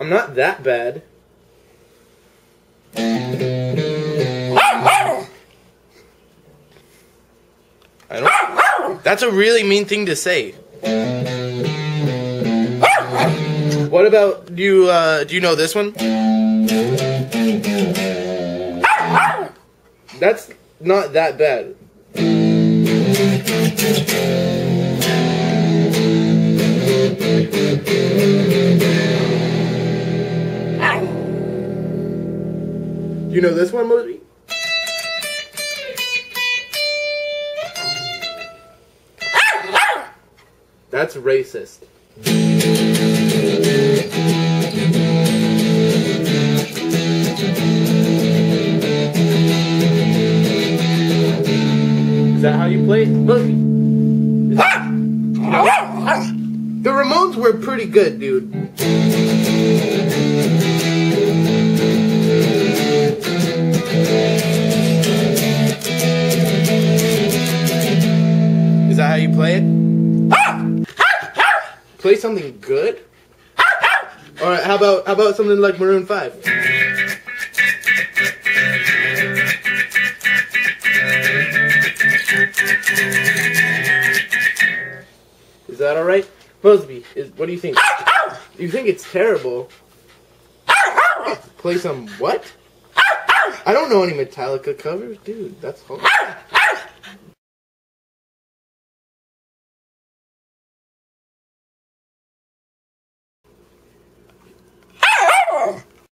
I'm not that bad. That's a really mean thing to say. What about do you? Uh, do you know this one? That's not that bad. You know this one, Mosby? That's racist. That how you play? Is The Ramones were pretty good, dude. Is that how you play it? Play something good? Alright, how about how about something like Maroon 5? Is that alright? Mosby, is what do you think? You think it's terrible? Play some what? I don't know any Metallica covers, dude. That's hard.